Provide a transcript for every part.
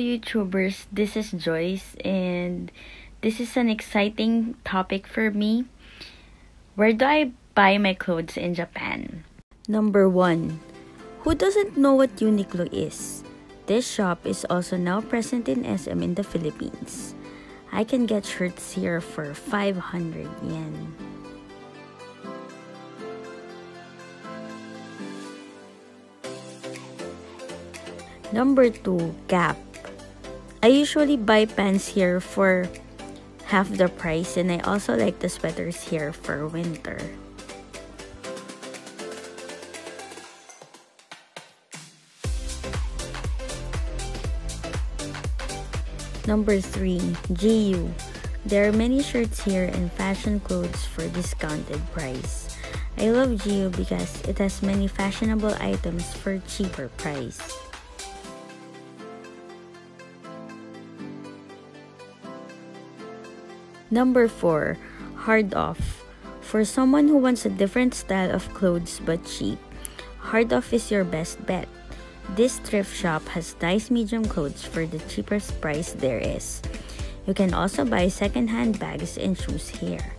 YouTubers, this is Joyce, and this is an exciting topic for me. Where do I buy my clothes in Japan? Number 1. Who doesn't know what Uniqlo is? This shop is also now present in SM in the Philippines. I can get shirts here for 500 yen. Number 2, Gap. I usually buy pants here for half the price and I also like the sweaters here for winter. Number 3, GU. There are many shirts here and fashion clothes for discounted price. I love GU because it has many fashionable items for cheaper price. Number 4. Hard Off. For someone who wants a different style of clothes but cheap, Hard Off is your best bet. This thrift shop has nice medium clothes for the cheapest price there is. You can also buy second-hand bags and shoes here.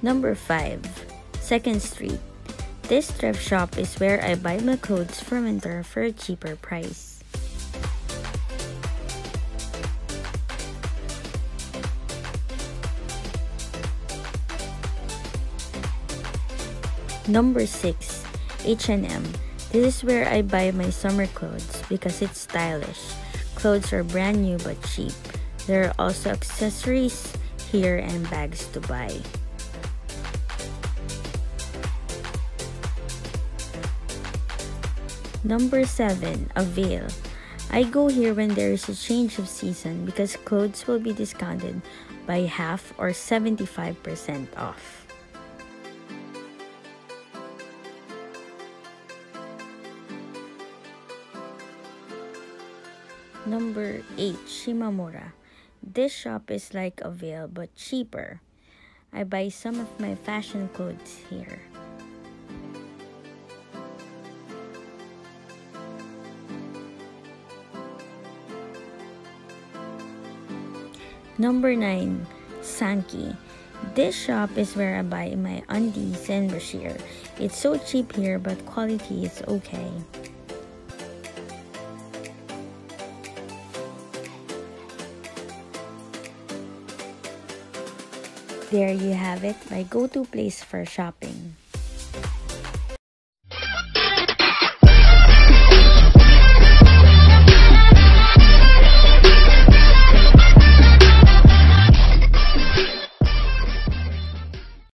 Number 5. Second Street. This thrift shop is where I buy my clothes for winter for a cheaper price. Number 6. H&M. This is where I buy my summer clothes because it's stylish. Clothes are brand new but cheap. There are also accessories here and bags to buy. Number 7. Avail. I go here when there is a change of season because clothes will be discounted by half or 75% off. Number 8. Shimamura. This shop is like a Avail but cheaper. I buy some of my fashion clothes here. Number 9. Sanki. This shop is where I buy my undies and brasier. It's so cheap here but quality is okay. There you have it, my go-to place for shopping.